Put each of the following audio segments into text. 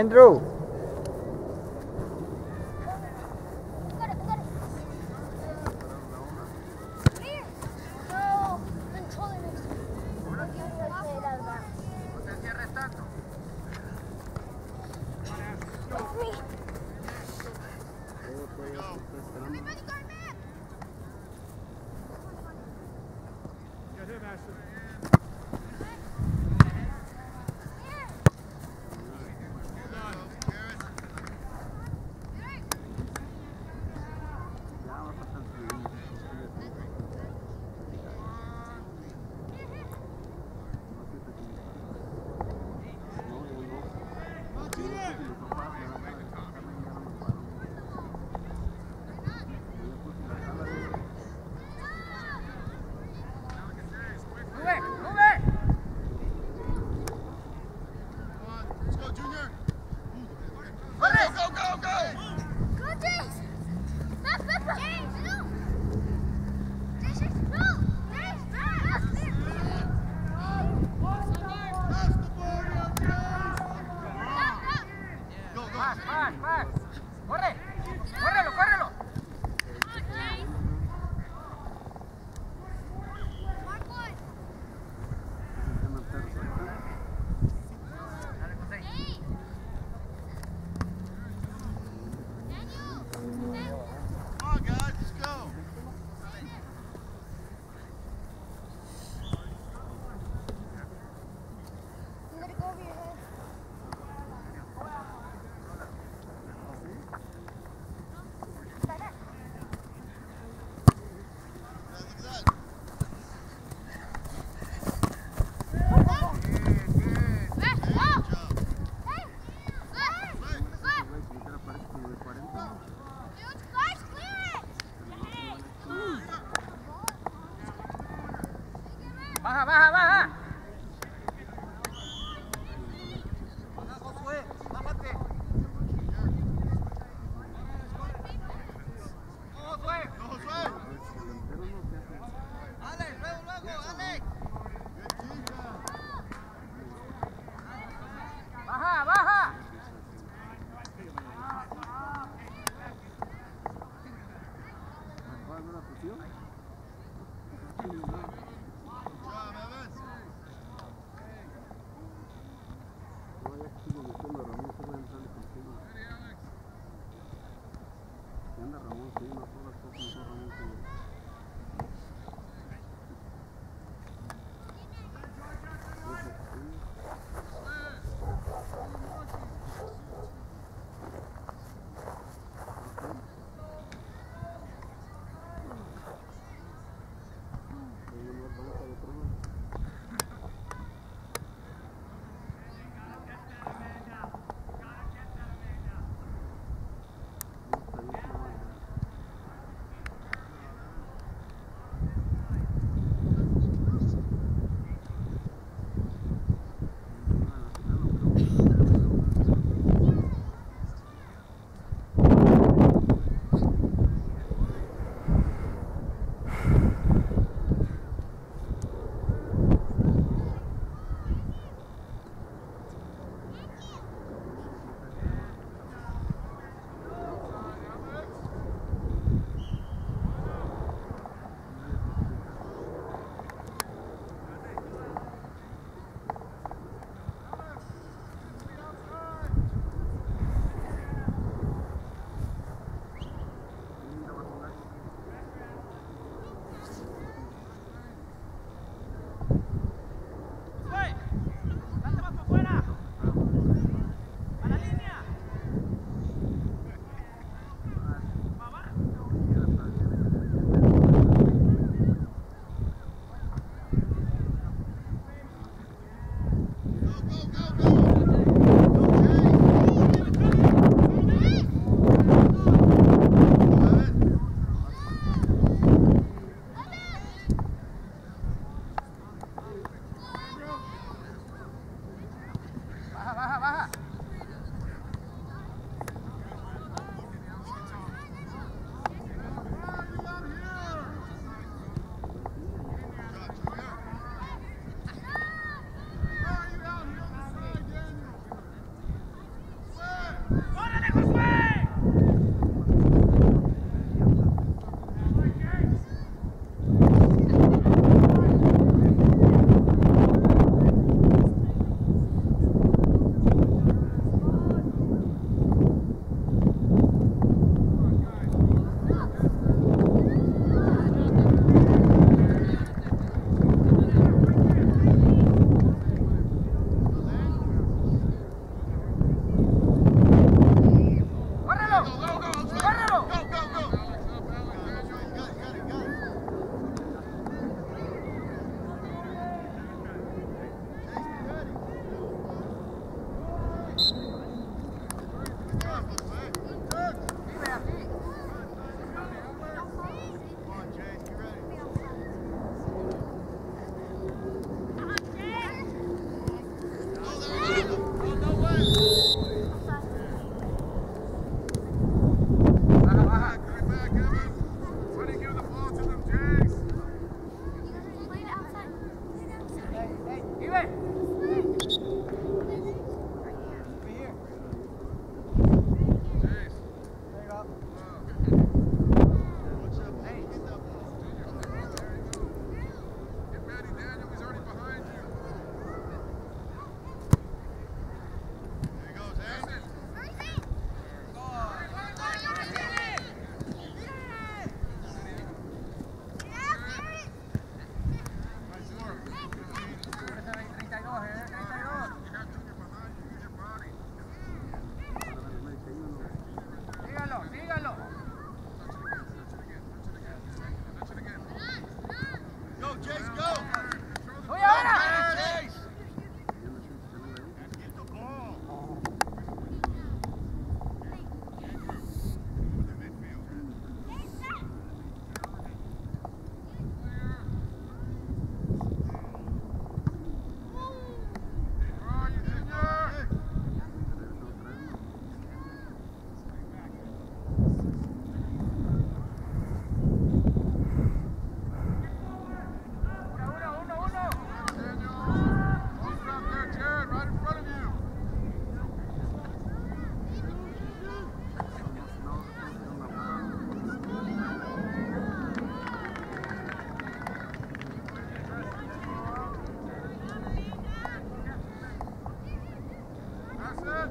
Andrew.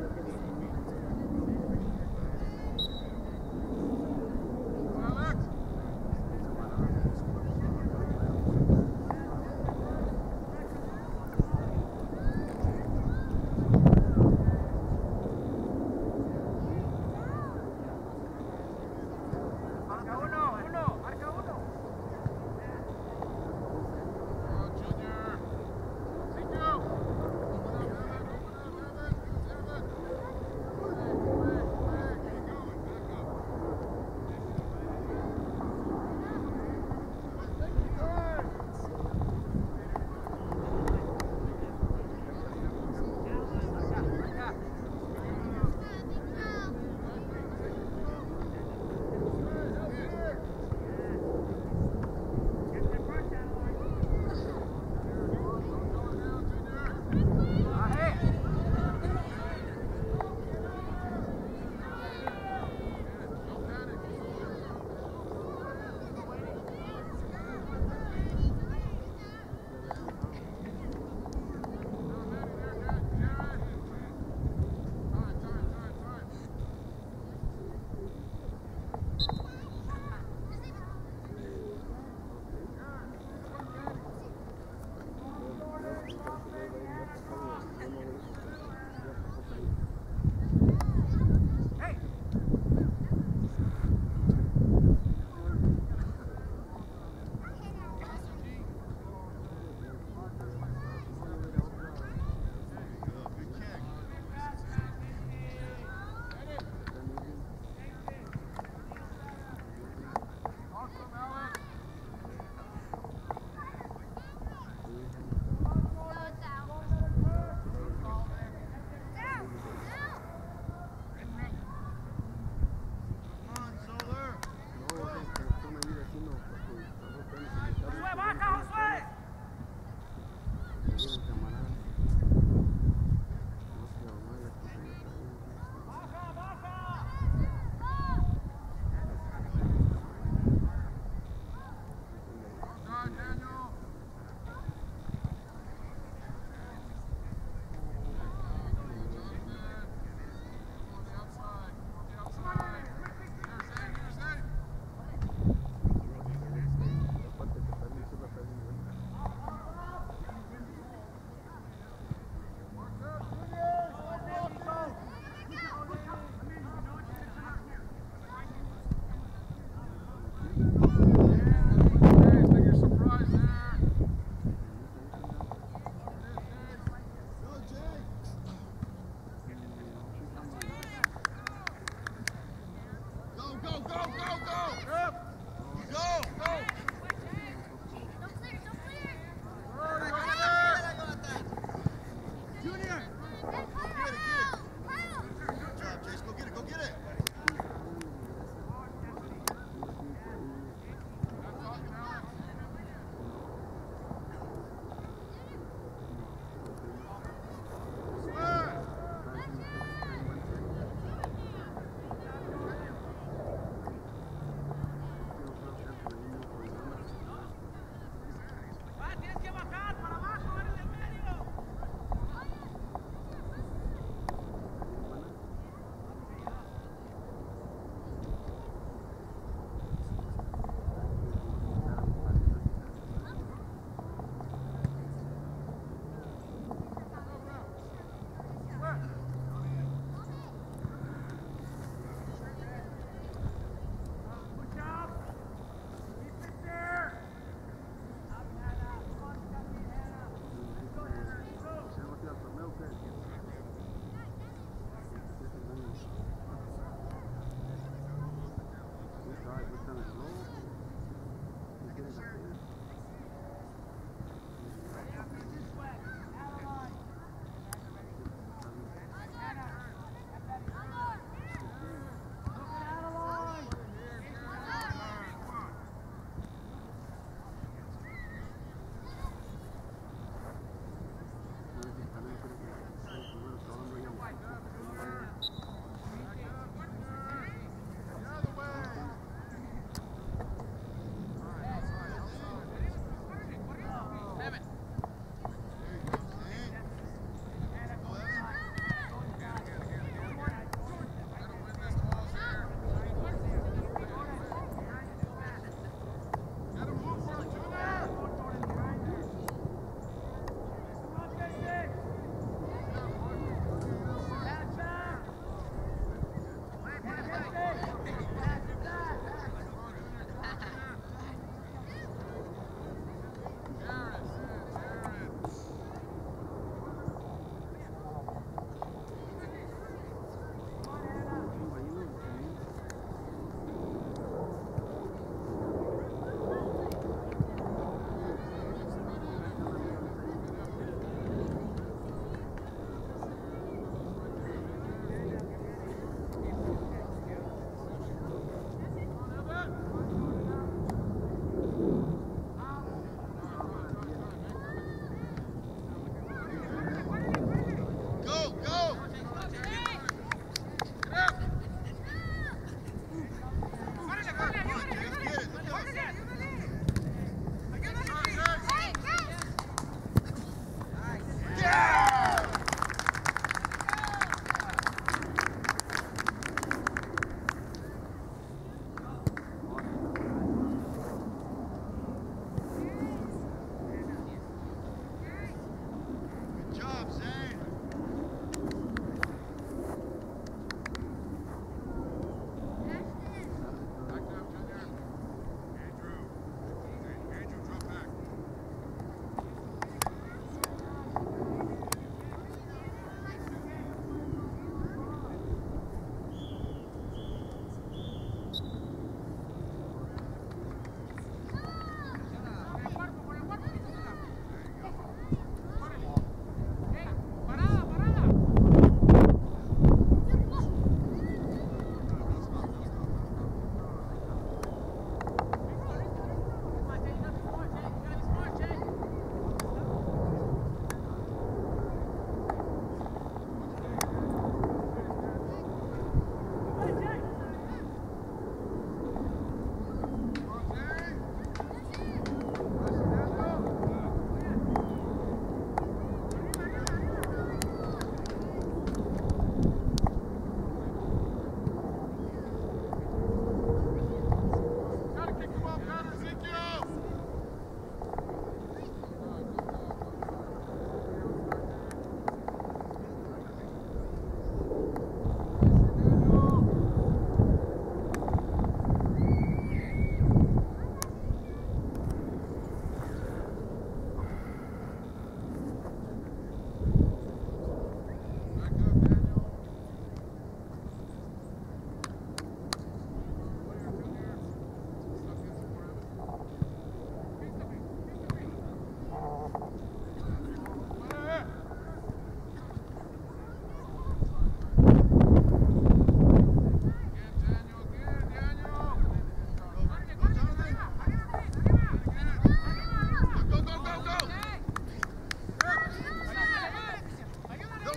Thank you.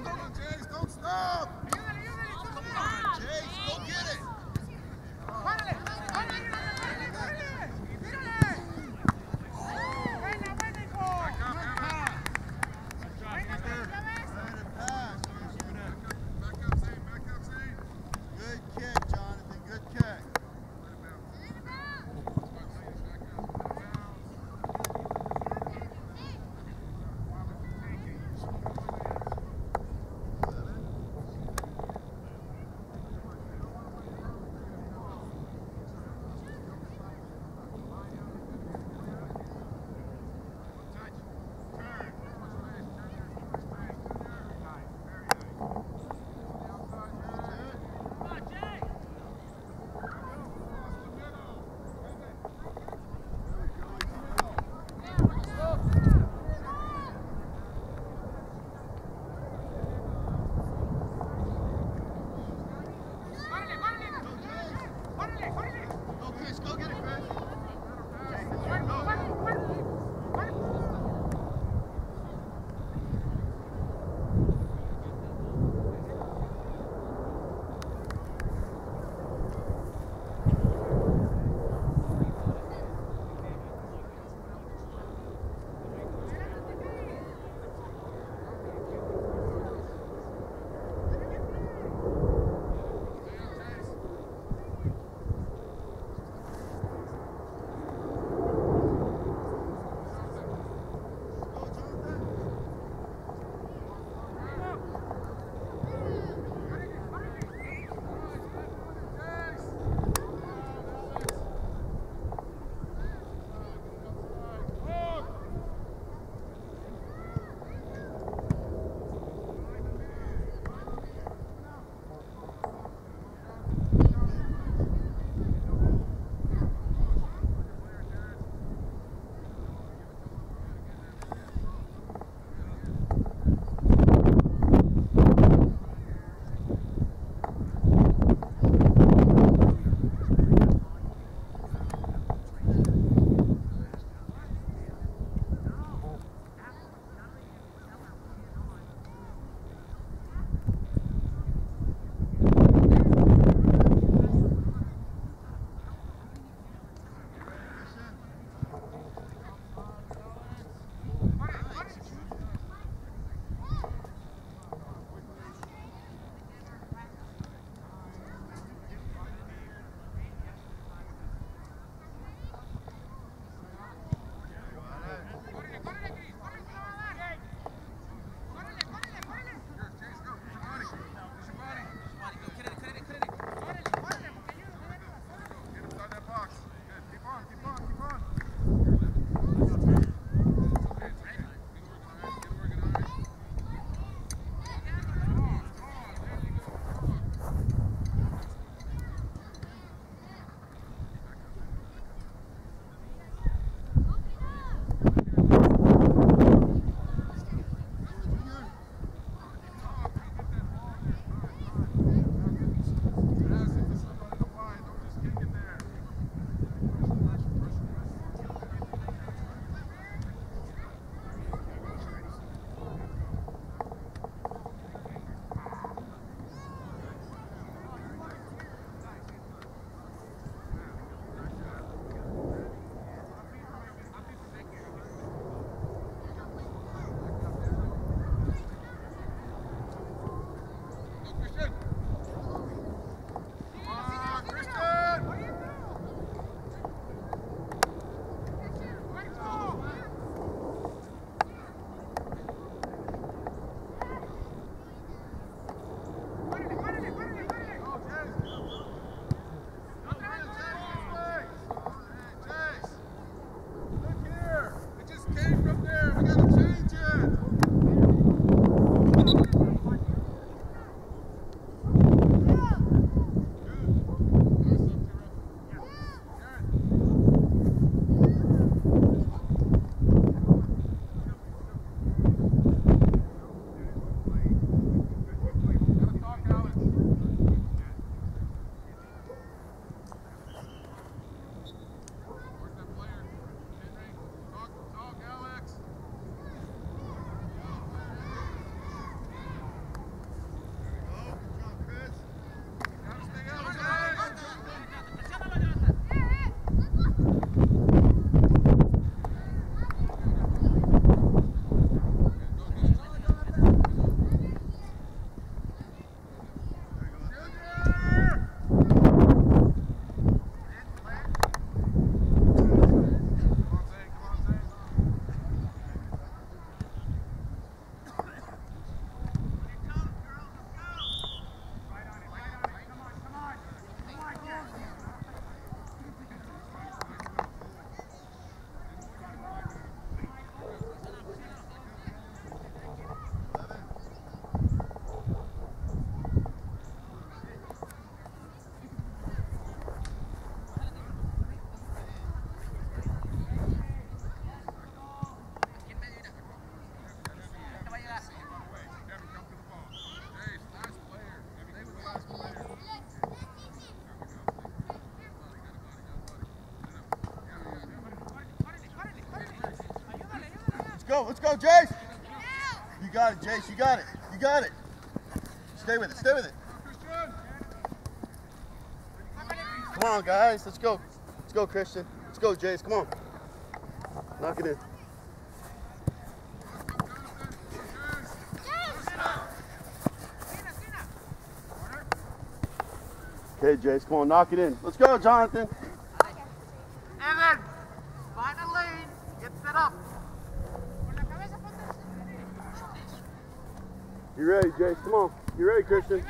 Jace, go get it! Finally! Let's go, Jace. You got it, Jace. You got it. You got it. Stay with it. Stay with it. Come on, guys. Let's go. Let's go, Christian. Let's go, Jace. Come on. Knock it in. Okay, Jace. Come on. Knock it in. Let's go, Jonathan. Evan, find get set up. You ready, Jace? Come on. You ready, Christian?